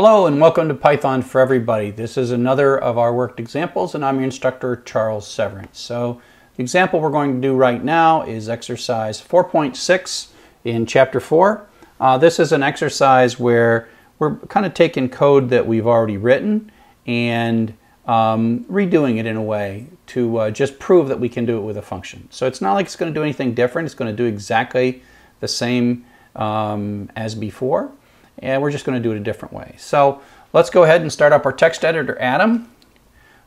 Hello and welcome to Python for Everybody. This is another of our worked examples and I'm your instructor Charles Severance. So the example we're going to do right now is exercise 4.6 in chapter 4. Uh, this is an exercise where we're kind of taking code that we've already written and um, redoing it in a way to uh, just prove that we can do it with a function. So it's not like it's going to do anything different. It's going to do exactly the same um, as before and we're just going to do it a different way. So let's go ahead and start up our text editor Atom.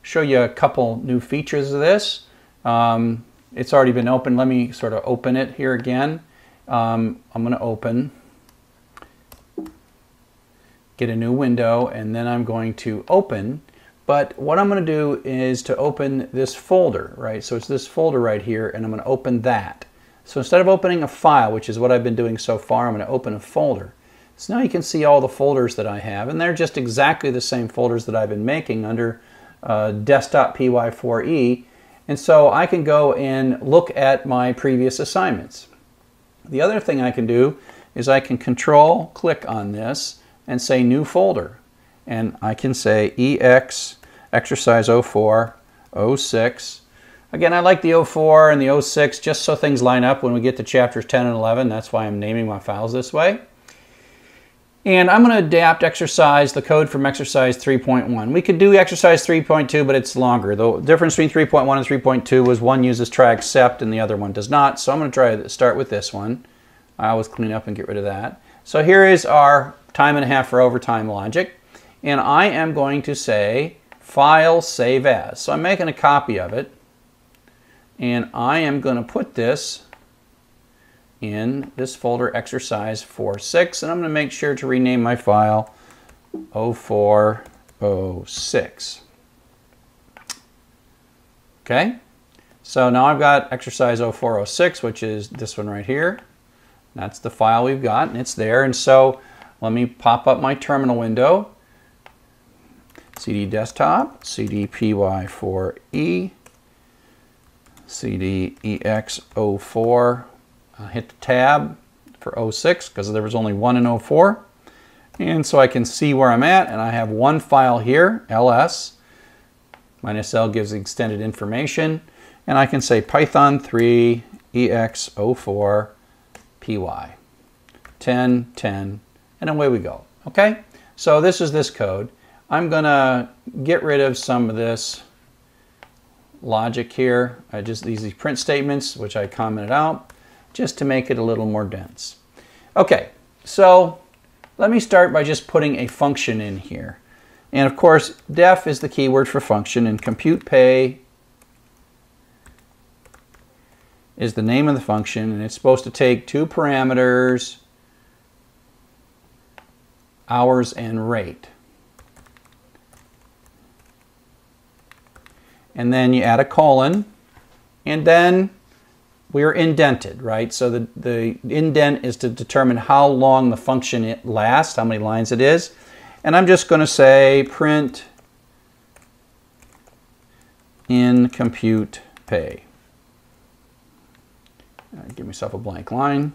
Show you a couple new features of this. Um, it's already been open. Let me sort of open it here again. Um, I'm going to open, get a new window, and then I'm going to open. But what I'm going to do is to open this folder, right? So it's this folder right here, and I'm going to open that. So instead of opening a file, which is what I've been doing so far, I'm going to open a folder. So now you can see all the folders that I have, and they're just exactly the same folders that I've been making under uh, desktop py4e. And so I can go and look at my previous assignments. The other thing I can do is I can control click on this and say new folder. And I can say EX exercise 04 06. Again, I like the 04 and the 06 just so things line up when we get to chapters 10 and 11. That's why I'm naming my files this way. And I'm going to adapt exercise, the code from exercise 3.1. We could do exercise 3.2, but it's longer. The difference between 3.1 and 3.2 was one uses try except and the other one does not. So I'm going to try to start with this one. I always clean up and get rid of that. So here is our time and a half for overtime logic. And I am going to say file save as. So I'm making a copy of it. And I am going to put this in this folder exercise 4.6 and I'm going to make sure to rename my file 0406. Okay, so now I've got exercise 0406 which is this one right here. That's the file we've got and it's there and so let me pop up my terminal window cd desktop, cd py4e, cd ex04 uh, hit the tab for 06 because there was only one in 04. And so I can see where I'm at, and I have one file here, ls, minus l gives extended information, and I can say python 3 ex04 py 10 10 and away we go okay? So this is this code. I'm gonna get rid of some of this logic here. I just these print statements which I commented out just to make it a little more dense. Okay, so let me start by just putting a function in here. And of course, def is the keyword for function, and compute pay is the name of the function, and it's supposed to take two parameters, hours and rate. And then you add a colon, and then we're indented, right? So the, the indent is to determine how long the function it lasts, how many lines it is. And I'm just going to say print in compute pay. give myself a blank line.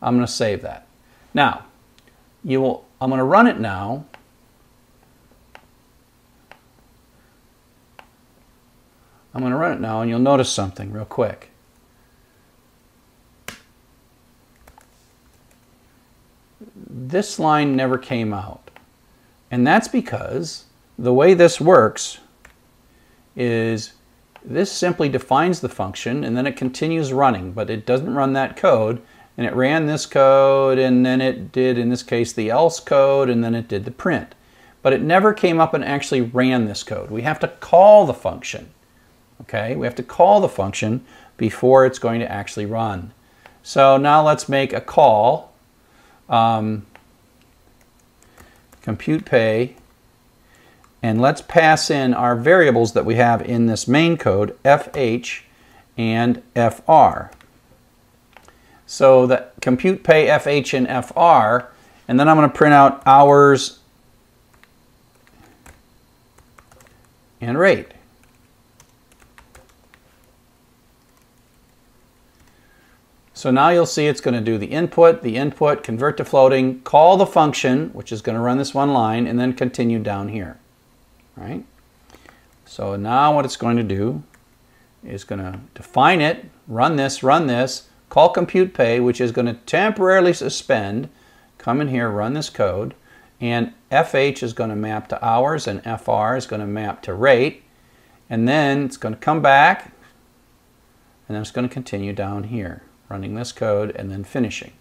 I'm going to save that. Now, you will, I'm going to run it now. I'm going to run it now and you'll notice something real quick. This line never came out. And that's because the way this works is this simply defines the function and then it continues running, but it doesn't run that code. And it ran this code and then it did, in this case, the else code and then it did the print. But it never came up and actually ran this code. We have to call the function. Okay, we have to call the function before it's going to actually run. So now let's make a call um, compute pay, and let's pass in our variables that we have in this main code, fh and fr. So the compute pay fh and fr, and then I'm going to print out hours and rate. So now you'll see it's going to do the input, the input, convert to floating, call the function, which is going to run this one line, and then continue down here. Right? So now what it's going to do is going to define it, run this, run this, call compute pay, which is going to temporarily suspend, come in here, run this code, and FH is going to map to hours and FR is going to map to rate, and then it's going to come back, and then it's going to continue down here, running this code and then finishing.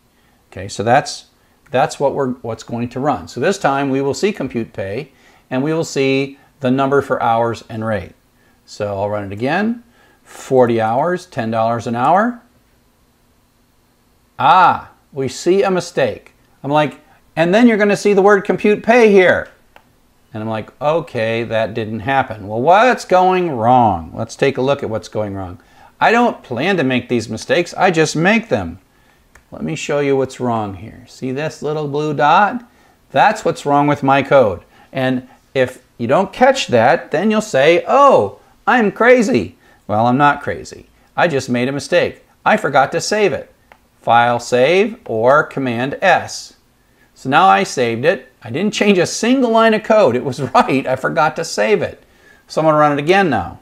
Okay, so that's that's what we're what's going to run. So this time we will see compute pay, and we will see the number for hours and rate. So I'll run it again. 40 hours, $10 an hour. Ah, we see a mistake. I'm like, and then you're going to see the word compute pay here. And I'm like, okay, that didn't happen. Well, what's going wrong? Let's take a look at what's going wrong. I don't plan to make these mistakes, I just make them. Let me show you what's wrong here. See this little blue dot? That's what's wrong with my code. And if you don't catch that, then you'll say, oh, I'm crazy. Well, I'm not crazy. I just made a mistake. I forgot to save it. File save or Command S. So now I saved it. I didn't change a single line of code. It was right. I forgot to save it. So I'm going to run it again now.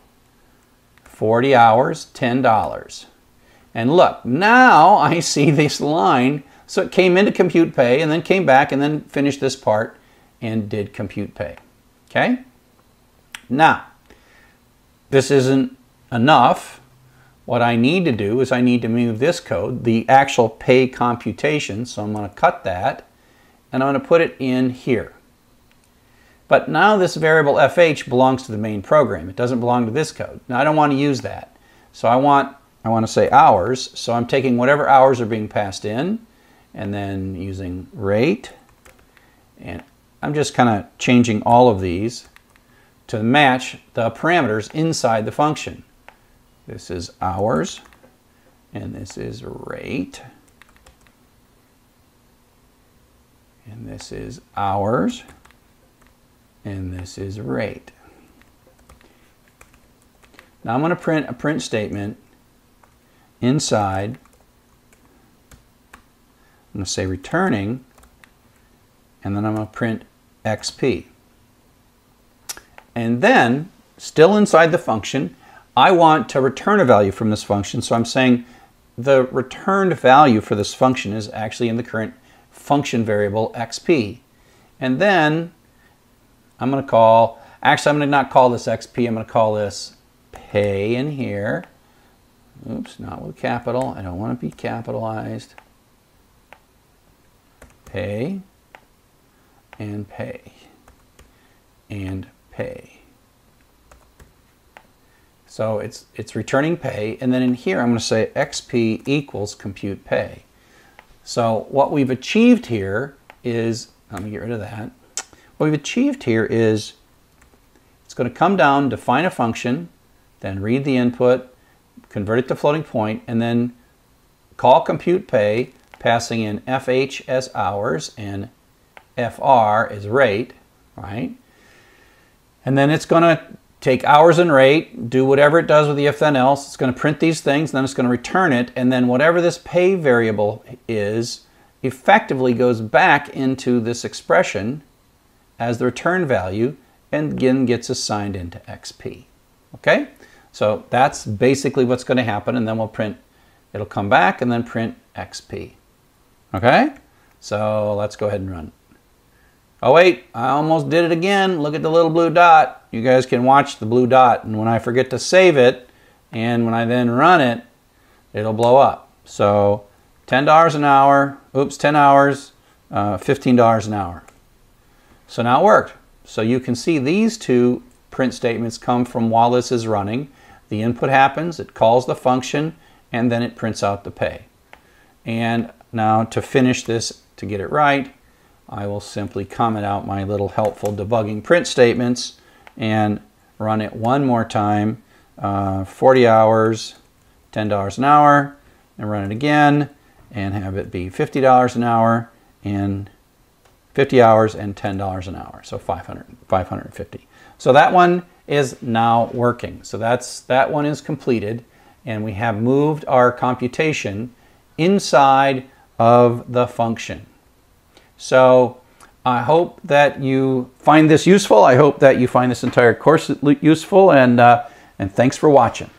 40 hours, $10. And look, now I see this line. So it came into compute pay and then came back and then finished this part and did compute pay. Okay? Now, this isn't enough. What I need to do is I need to move this code, the actual pay computation, so I'm going to cut that, and I'm going to put it in here. But now this variable fh belongs to the main program. It doesn't belong to this code. Now I don't want to use that. So I want, I want to say hours, so I'm taking whatever hours are being passed in, and then using rate, and I'm just kind of changing all of these to match the parameters inside the function. This is hours, and this is rate. And this is hours, and this is rate. Now I'm going to print a print statement inside. I'm going to say returning, and then I'm going to print XP. And then, still inside the function, I want to return a value from this function. So I'm saying the returned value for this function is actually in the current function variable xp. And then I'm going to call, actually I'm going to not call this xp, I'm going to call this pay in here. Oops, not with capital. I don't want to be capitalized. Pay and pay and pay. So it's, it's returning pay, and then in here I'm going to say XP equals compute pay. So what we've achieved here is, let me get rid of that. What we've achieved here is it's going to come down, define a function, then read the input, convert it to floating point, and then call compute pay, passing in FH as hours and FR as rate, right? And then it's going to take hours and rate, do whatever it does with the if then else. It's going to print these things, then it's going to return it, and then whatever this pay variable is effectively goes back into this expression as the return value and again gets assigned into XP. Okay? So that's basically what's going to happen, and then we'll print, it'll come back and then print XP. Okay? So let's go ahead and run. Oh wait, I almost did it again. Look at the little blue dot. You guys can watch the blue dot. And when I forget to save it, and when I then run it, it'll blow up. So $10 an hour, oops, 10 hours, uh, $15 an hour. So now it worked. So you can see these two print statements come from while this is running. The input happens, it calls the function, and then it prints out the pay. And now to finish this, to get it right, I will simply comment out my little helpful debugging print statements and run it one more time, uh, 40 hours, $10 an hour, and run it again and have it be $50 an hour and 50 hours and $10 an hour, so 500, 550. So that one is now working. So that's that one is completed and we have moved our computation inside of the function. So I hope that you find this useful. I hope that you find this entire course useful, and, uh, and thanks for watching.